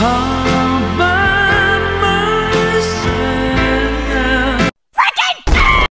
heart.